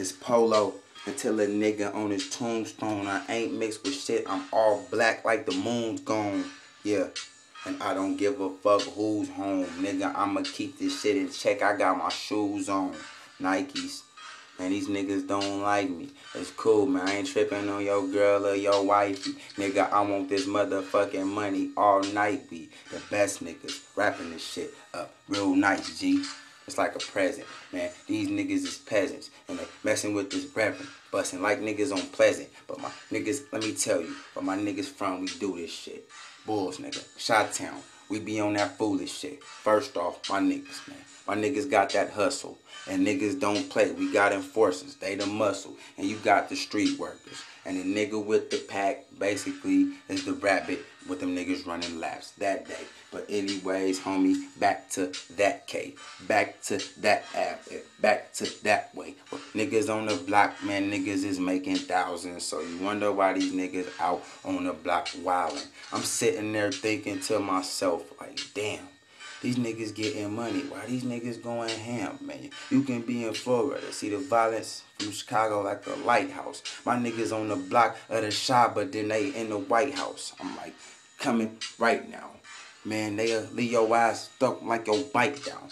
his polo until a nigga on his tombstone. I ain't mixed with shit. I'm all black like the moon's gone. Yeah. And I don't give a fuck who's home. Nigga, I'ma keep this shit in check. I got my shoes on. Nikes. Man, these niggas don't like me. It's cool, man. I ain't tripping on your girl or your wifey. Nigga, I want this motherfucking money all night. Be the best niggas rapping this shit up real nice, G. It's like a present, man. These niggas is peasants, and they messing with this rapping, busting like niggas on Pleasant. But my niggas, let me tell you, where my niggas from, we do this shit. Bulls, nigga. Shot Town. We be on that foolish shit. First off, my niggas, man. My niggas got that hustle. And niggas don't play. We got enforcers. They the muscle. And you got the street workers. And the nigga with the pack basically is the rabbit with them niggas running laps that day. But anyways, homie, back to that K. Back to that app. Back to that way. Niggas on the block, man, niggas is making thousands. So you wonder why these niggas out on the block wilding. I'm sitting there thinking to myself, like, damn. These niggas getting money. Why these niggas going ham, man? You can be in Florida, see the violence from Chicago like a lighthouse. My niggas on the block of the shop, but then they in the White House. I'm like, coming right now. Man, they'll leave your ass stuck like your bike down.